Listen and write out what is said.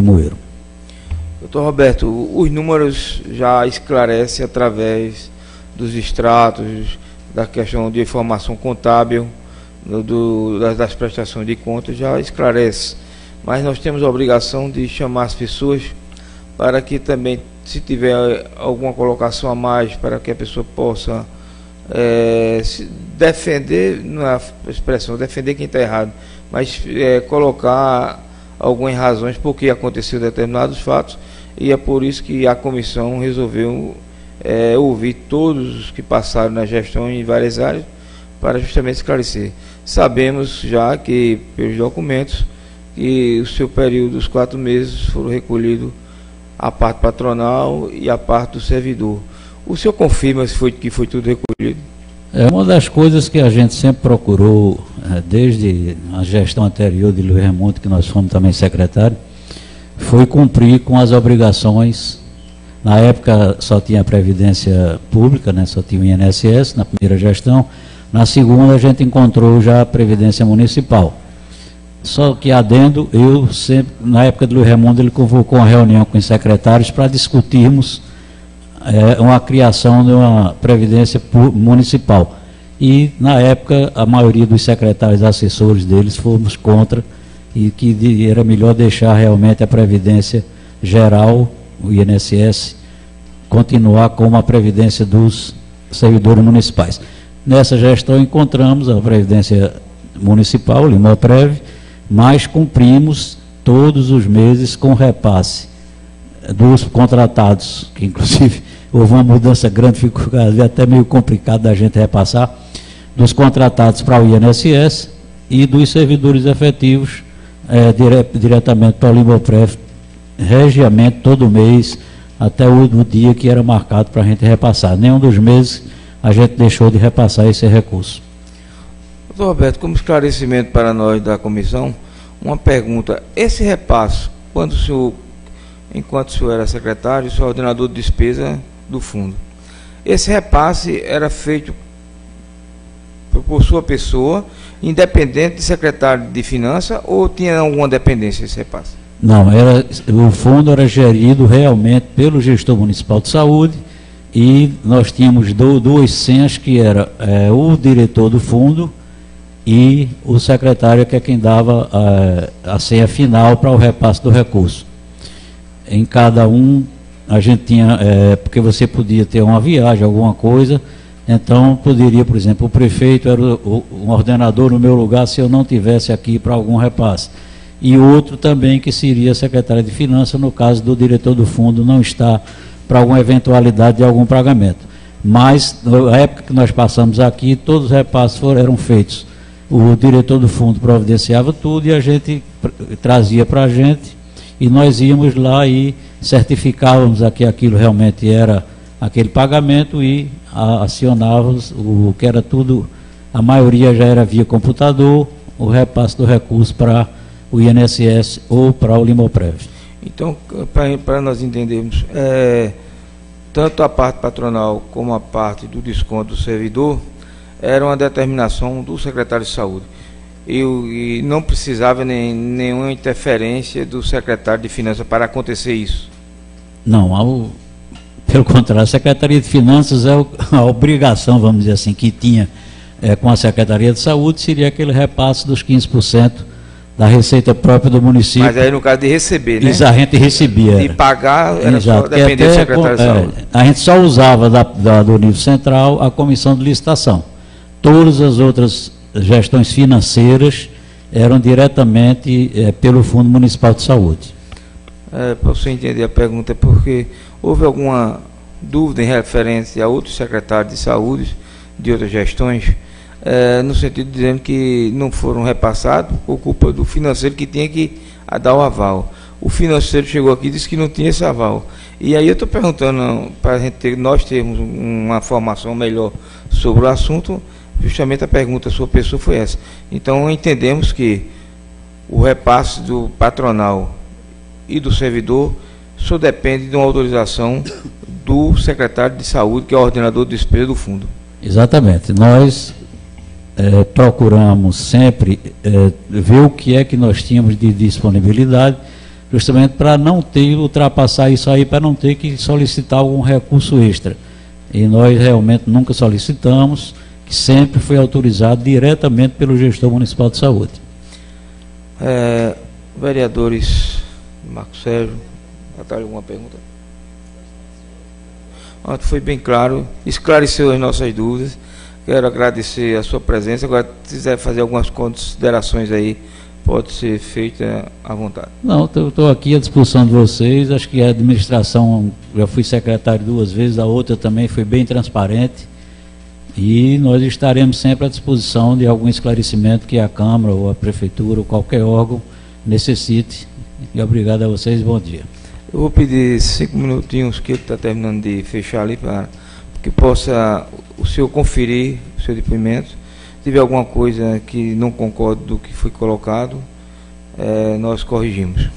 Limoeiro. Doutor Roberto, os números já esclarecem através dos extratos, da questão de informação contábil, do, das, das prestações de contas, já esclarece. Mas nós temos a obrigação de chamar as pessoas para que também, se tiver alguma colocação a mais, para que a pessoa possa é, defender, não é a expressão, defender quem está errado, mas é, colocar algumas razões por que aconteceu determinados fatos e é por isso que a comissão resolveu é, ouvir todos os que passaram na gestão em várias áreas para justamente esclarecer. Sabemos já que, pelos documentos, que o seu período, os quatro meses, foram recolhidos a parte patronal e a parte do servidor. O senhor confirma se foi, que foi tudo recolhido? É uma das coisas que a gente sempre procurou, é, desde a gestão anterior de Luiz Remonte, que nós fomos também secretário, foi cumprir com as obrigações. Na época só tinha a Previdência Pública, né, só tinha o INSS na primeira gestão. Na segunda a gente encontrou já a Previdência Municipal. Só que adendo, eu sempre, na época de Luiz Remundo, ele convocou uma reunião com os secretários para discutirmos é, uma criação de uma Previdência Municipal. E, na época, a maioria dos secretários assessores deles fomos contra e que era melhor deixar realmente a Previdência Geral, o INSS, continuar como a Previdência dos servidores municipais. Nessa gestão encontramos a Previdência Municipal, Limoprev, mas cumprimos todos os meses com repasse dos contratados, que inclusive houve uma mudança grande, ficou até meio complicado da gente repassar, dos contratados para o INSS e dos servidores efetivos é, dire, diretamente para o Limbopref, regiamente todo mês, até o dia que era marcado para a gente repassar. Nenhum dos meses a gente deixou de repassar esse recurso. Doutor Roberto, como esclarecimento para nós da comissão, uma pergunta. Esse repasso, quando o senhor, enquanto o senhor era secretário, o senhor é ordenador de despesa do fundo, esse repasse era feito por sua pessoa independente de secretário de finanças ou tinha alguma dependência esse repasse? Não, era, o fundo era gerido realmente pelo gestor municipal de saúde e nós tínhamos duas senhas que era é, o diretor do fundo e o secretário que é quem dava é, a senha final para o repasse do recurso. Em cada um a gente tinha, é, porque você podia ter uma viagem, alguma coisa, então, poderia, por exemplo, o prefeito era o, um ordenador no meu lugar se eu não tivesse aqui para algum repasse. E outro também que seria secretário de Finanças, no caso do diretor do fundo não estar para alguma eventualidade de algum pagamento. Mas, na época que nós passamos aqui, todos os repasses foram, eram feitos. O diretor do fundo providenciava tudo e a gente trazia para a gente e nós íamos lá e certificávamos que aquilo realmente era aquele pagamento e acionávamos o que era tudo, a maioria já era via computador, o repasse do recurso para o INSS ou para o Limoprev. Então, para nós entendermos, é, tanto a parte patronal como a parte do desconto do servidor era uma determinação do secretário de saúde. E, e não precisava nem, nenhuma interferência do secretário de finanças para acontecer isso. Não, ao, pelo contrário, a Secretaria de Finanças é a obrigação, vamos dizer assim, que tinha é, com a Secretaria de Saúde, seria aquele repasse dos 15% da receita própria do município. Mas aí no caso de receber, né? Isso a gente recebia. De pagar era Exato, só depender do secretário de é, saúde. a gente só usava da, da, do nível central a comissão de licitação. Todas as outras gestões financeiras eram diretamente é, pelo Fundo Municipal de Saúde. É, para você entender a pergunta, é porque houve alguma dúvida em referência a outros secretários de saúde de outras gestões, é, no sentido de dizendo que não foram repassados por culpa do financeiro que tinha que dar o aval. O financeiro chegou aqui e disse que não tinha esse aval. E aí eu estou perguntando para ter, nós termos uma formação melhor sobre o assunto, justamente a pergunta da sua pessoa foi essa. Então entendemos que o repasse do patronal e do servidor só depende de uma autorização do secretário de saúde, que é o ordenador de despesa do fundo. Exatamente. Nós é, procuramos sempre é, ver o que é que nós tínhamos de disponibilidade, justamente para não ter, ultrapassar isso aí, para não ter que solicitar algum recurso extra. E nós realmente nunca solicitamos, que sempre foi autorizado diretamente pelo gestor municipal de saúde. É, vereadores Marco Sérgio, Natália, alguma pergunta? Foi bem claro, esclareceu as nossas dúvidas. Quero agradecer a sua presença. Agora, se quiser fazer algumas considerações aí, pode ser feita à vontade. Não, estou aqui à disposição de vocês. Acho que a administração, já fui secretário duas vezes, a outra também foi bem transparente. E nós estaremos sempre à disposição de algum esclarecimento que a Câmara ou a Prefeitura ou qualquer órgão necessite. E obrigado a vocês, bom dia. Eu vou pedir cinco minutinhos que ele está terminando de fechar ali para que possa o senhor conferir o seu depoimento. Se tiver alguma coisa que não concorde do que foi colocado, é, nós corrigimos.